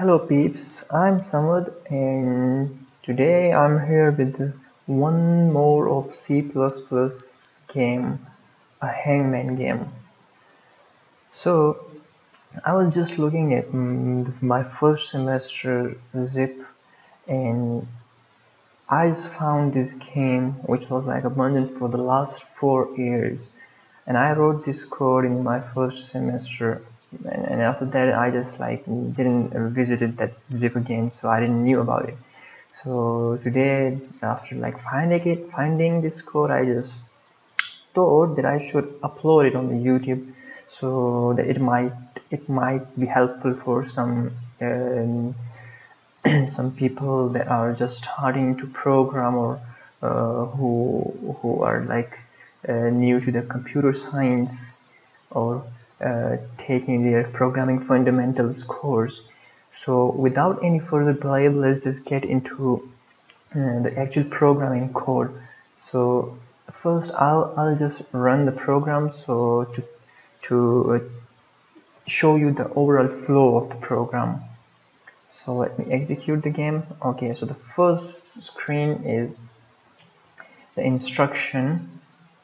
Hello peeps, I'm Samad and today I'm here with one more of C++ game, a hangman game. So I was just looking at my first semester zip and I found this game which was like abundant for the last four years. And I wrote this code in my first semester and, after that I just like didn't visited that zip again so I didn't knew about it. So today after like finding it finding this code I just thought that I should upload it on the YouTube so that it might it might be helpful for some um, some people that are just starting to program or uh, who who are like uh, new to the computer science or uh, taking their programming fundamentals course. So without any further delay let's just get into uh, the actual programming code. So first I'll, I'll just run the program so to to uh, show you the overall flow of the program. So let me execute the game. Okay so the first screen is the instruction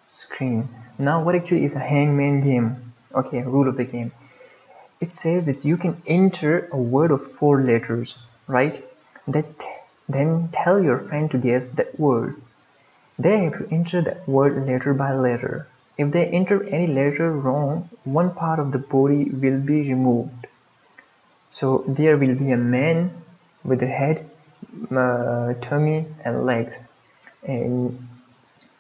screen. Now what actually is a hangman game okay rule of the game. It says that you can enter a word of four letters right? That then tell your friend to guess that word. They have to enter that word letter by letter. If they enter any letter wrong one part of the body will be removed. So there will be a man with a head uh, tummy and legs. And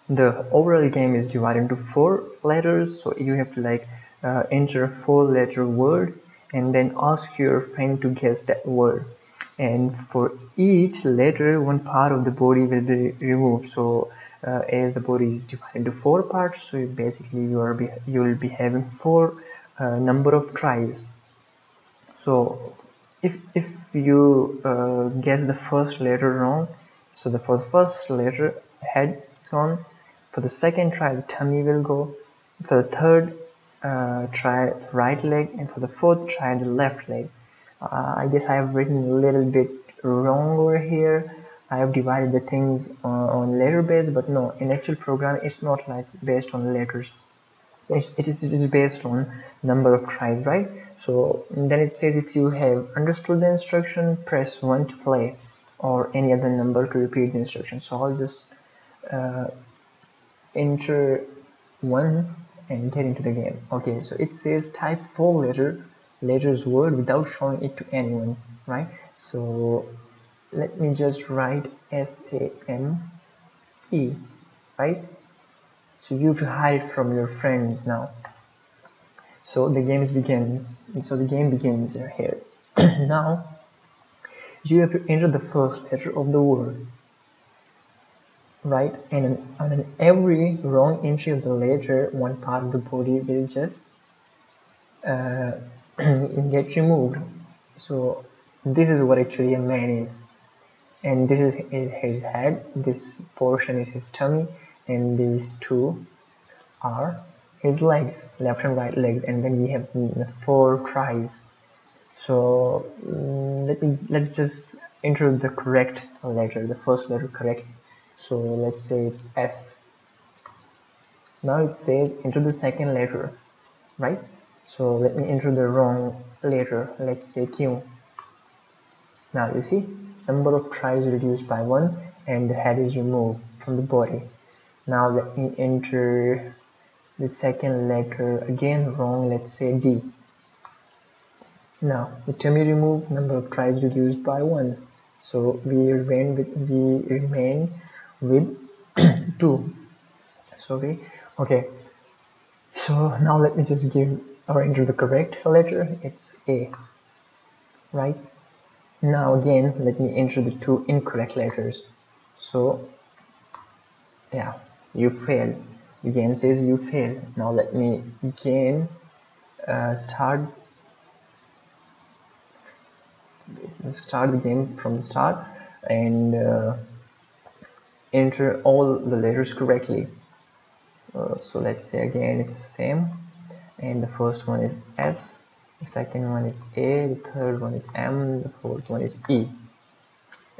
the overall game is divided into four letters so you have to like uh, enter a four letter word and then ask your friend to guess that word. And for each letter one part of the body will be removed. So uh, as the body is divided into four parts so basically you are be, you will be having four uh, number of tries. So if if you uh, guess the first letter wrong so the for the first letter head is gone for the second try the tummy will go. For the third uh, try right leg and for the fourth try the left leg. Uh, I guess I have written a little bit wrong over here. I have divided the things uh, on letter base but no in actual program it's not like based on letters. It's, it is it is based on number of tries right? So then it says if you have understood the instruction press 1 to play or any other number to repeat the instruction. So I'll just uh, enter 1 and get into the game. Okay so it says type four letter letters word without showing it to anyone right? So let me just write s-a-m-e right? So you have to hide it from your friends now. So the game begins so the game begins here. Now you have to enter the first letter of the word right? And on every wrong entry of the letter one part of the body will just uh, get removed. So this is what actually a man is. And this is his head this portion is his tummy and these two are his legs left and right legs. And then we have four tries. So mm, let me let's just enter the correct letter the first letter correctly so let's say it's S. Now it says enter the second letter right? So let me enter the wrong letter. Let's say Q. Now you see number of tries reduced by one and the head is removed from the body. Now let me enter the second letter again wrong. Let's say D. Now the tummy removed number of tries reduced by one. So we remain with we remain with 2 sorry. Okay. So now let me just give or enter the correct letter it's A. Right? Now again let me enter the two incorrect letters. So yeah you fail. The game says you fail. Now let me again uh, start. Start the game from the start and uh, enter all the letters correctly. Uh, so let's say again it's the same. And the first one is S the second one is A, the third one is M, the fourth one is E.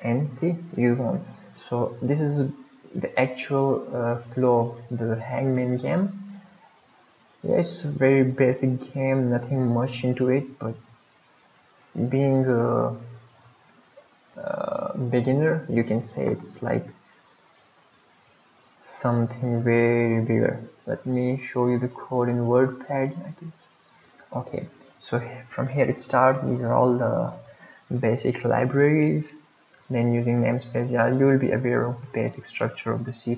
And see you won. So this is the actual uh, flow of the hangman game. Yeah, it's a very basic game nothing much into it but being a, a beginner you can say it's like something very bigger. Let me show you the code in wordpad I guess. Okay so from here it starts. These are all the basic libraries. Then using namespace yeah you will be aware of the basic structure of the C++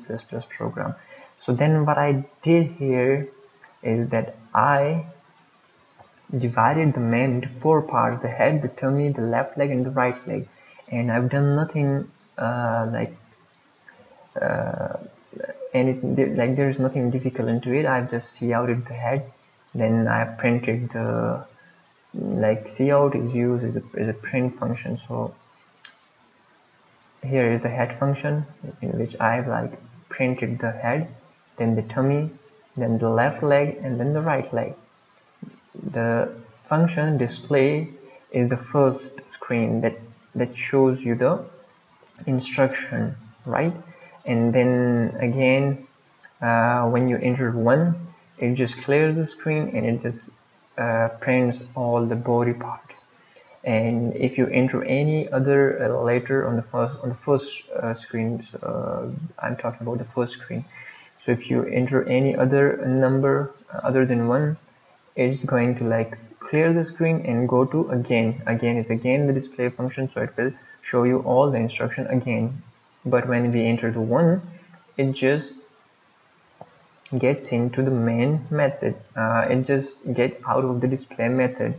program. So then what I did here is that I divided the main into four parts the head the tummy the left leg and the right leg. And I've done nothing uh, like uh, and it like there's nothing difficult into it. I've just couted the head then I printed the like cout is used as a, as a print function. So here is the head function in which I've like printed the head then the tummy then the left leg and then the right leg. The function display is the first screen that that shows you the instruction right and then again uh, when you enter one it just clears the screen and it just uh, prints all the body parts. And if you enter any other uh, letter on the first on the first uh, screen uh, I'm talking about the first screen. So if you enter any other number uh, other than one it's going to like clear the screen and go to again. Again is again the display function so it will show you all the instruction again but when we enter the one it just gets into the main method. Uh, it just get out of the display method.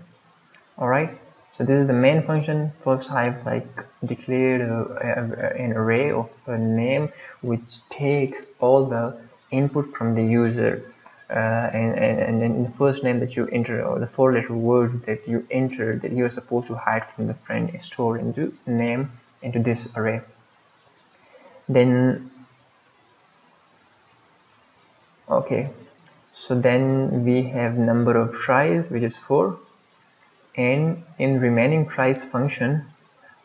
Alright so this is the main function. First I've like declared a, a, an array of a name which takes all the input from the user. Uh, and, and, and then the first name that you enter or the four letter words that you enter that you're supposed to hide from the friend is stored into name into this array then okay. So then we have number of tries which is 4 and in remaining tries function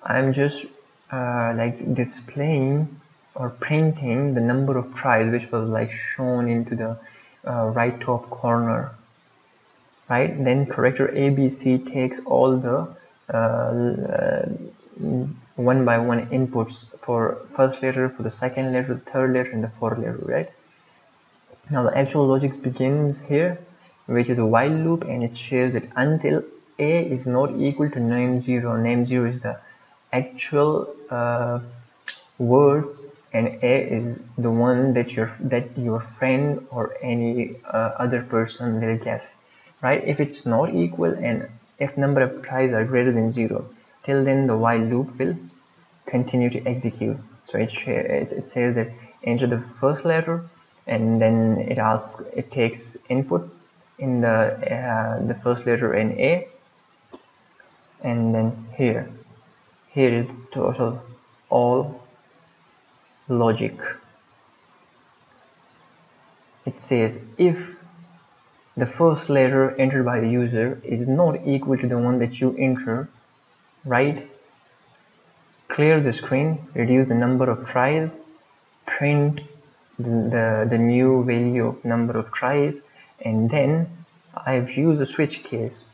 I'm just uh, like displaying or printing the number of tries which was like shown into the uh, right top corner. Right? Then character ABC takes all the uh, uh, one by one inputs for first letter for the second letter the third letter and the fourth letter right? Now the actual logic begins here which is a while loop and it shows that until a is not equal to name 0 name 0 is the actual uh, word and a is the one that your that your friend or any uh, other person will guess right? If it's not equal and if number of tries are greater than 0 till then the while loop will continue to execute. So it, it, says that enter the first letter and then it asks it takes input in the uh, the first letter in A and then here. Here is the total all logic. It says if the first letter entered by the user is not equal to the one that you enter right? Clear the screen reduce the number of tries print the, the, the new value of number of tries and then I've used a switch case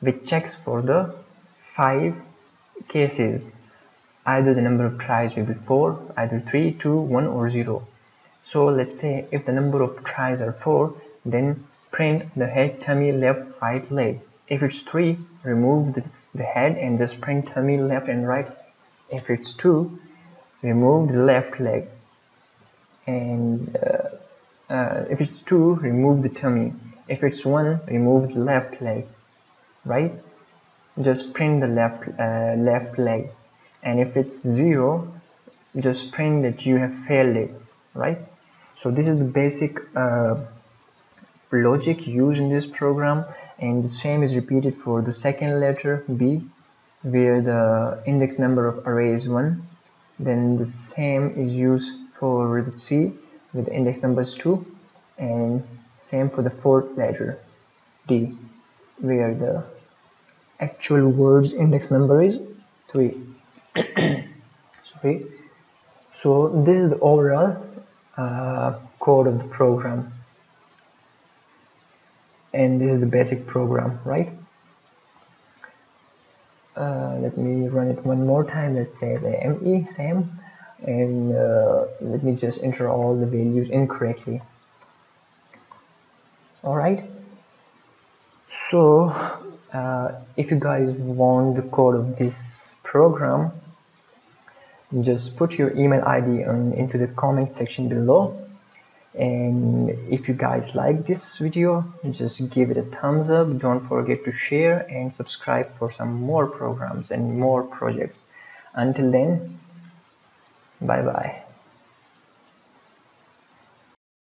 which checks for the five cases. Either the number of tries will be 4 either 3 2 1 or 0 so let's say if the number of tries are 4 then print the head tummy left right leg. If it's 3 remove the, the head and just print tummy left and right. If it's 2 remove the left leg. And uh, uh, if it's 2 remove the tummy. If it's 1 remove the left leg right? Just print the left uh, left leg. And if it's 0 just print that you have failed it right? So this is the basic uh, logic used in this program and the same is repeated for the second letter B where the index number of array is 1 then the same is used for the C with the index numbers 2 and same for the fourth letter D where the actual words index number is 3 sorry. So this is the overall uh, code of the program and this is the basic program right? Uh, let me run it one more time. Let's say me same and uh, let me just enter all the values incorrectly alright so uh, if you guys want the code of this program just put your email ID on, into the comment section below and if you guys like this video just give it a thumbs up. Don't forget to share and subscribe for some more programs and more projects. Until then bye bye